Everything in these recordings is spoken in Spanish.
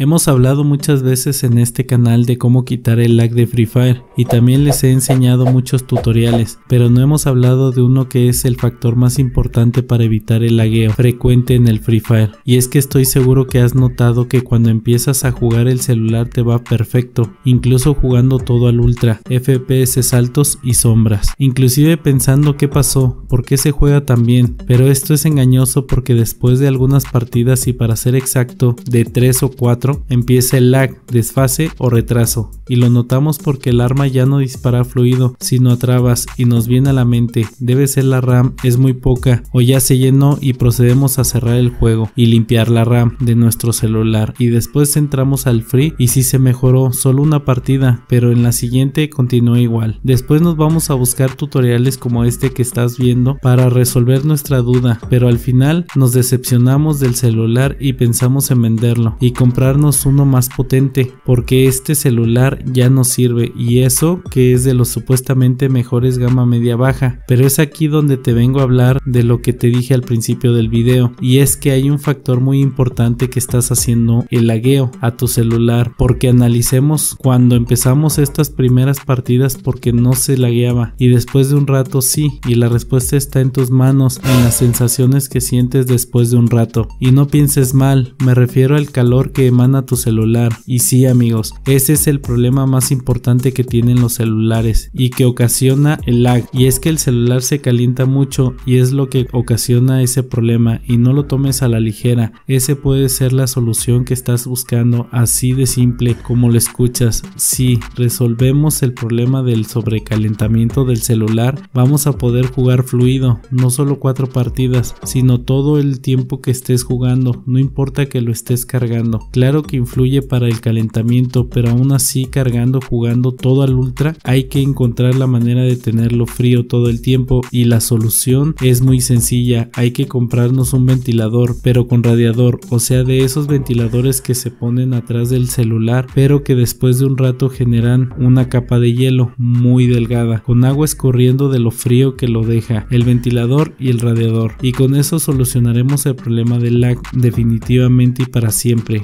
Hemos hablado muchas veces en este canal de cómo quitar el lag de Free Fire y también les he enseñado muchos tutoriales, pero no hemos hablado de uno que es el factor más importante para evitar el lagueo frecuente en el Free Fire. Y es que estoy seguro que has notado que cuando empiezas a jugar el celular te va perfecto, incluso jugando todo al ultra, FPS altos y sombras. Inclusive pensando qué pasó, por qué se juega tan bien, pero esto es engañoso porque después de algunas partidas y para ser exacto de 3 o 4 empieza el lag, desfase o retraso, y lo notamos porque el arma ya no dispara fluido, sino a trabas y nos viene a la mente, debe ser la RAM, es muy poca, o ya se llenó y procedemos a cerrar el juego y limpiar la RAM de nuestro celular, y después entramos al free y si se mejoró, solo una partida, pero en la siguiente continúa igual. Después nos vamos a buscar tutoriales como este que estás viendo para resolver nuestra duda, pero al final nos decepcionamos del celular y pensamos en venderlo y comprar uno más potente porque este celular ya no sirve y eso que es de los supuestamente mejores gama media baja. Pero es aquí donde te vengo a hablar de lo que te dije al principio del video y es que hay un factor muy importante que estás haciendo el lagueo a tu celular porque analicemos cuando empezamos estas primeras partidas porque no se lagueaba y después de un rato sí y la respuesta está en tus manos en las sensaciones que sientes después de un rato. Y no pienses mal me refiero al calor que emana tu celular. Y sí amigos, ese es el problema más importante que tienen los celulares y que ocasiona el lag. Y es que el celular se calienta mucho y es lo que ocasiona ese problema y no lo tomes a la ligera. Ese puede ser la solución que estás buscando así de simple como lo escuchas. Si resolvemos el problema del sobrecalentamiento del celular, vamos a poder jugar fluido, no solo cuatro partidas, sino todo el tiempo que estés jugando, no importa que lo estés cargando. Claro que influye para el calentamiento, pero aún así cargando, jugando todo al ultra, hay que encontrar la manera de tenerlo frío todo el tiempo y la solución es muy sencilla, hay que comprarnos un ventilador, pero con radiador, o sea de esos ventiladores que se ponen atrás del celular, pero que después de un rato generan una capa de hielo muy delgada, con agua escurriendo de lo frío que lo deja, el ventilador y el radiador, y con eso solucionaremos el problema del lag definitivamente y para siempre.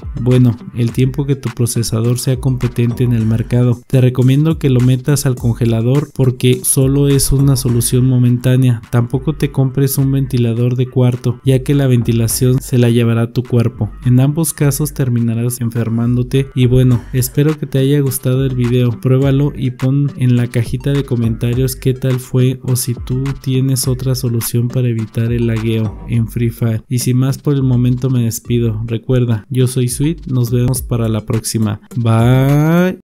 El tiempo que tu procesador sea competente en el mercado. Te recomiendo que lo metas al congelador porque solo es una solución momentánea. Tampoco te compres un ventilador de cuarto, ya que la ventilación se la llevará tu cuerpo. En ambos casos terminarás enfermándote y bueno, espero que te haya gustado el video. Pruébalo y pon en la cajita de comentarios qué tal fue o si tú tienes otra solución para evitar el lagueo en Free Fire. Y sin más por el momento me despido. Recuerda, yo soy Sweet nos vemos para la próxima. Bye.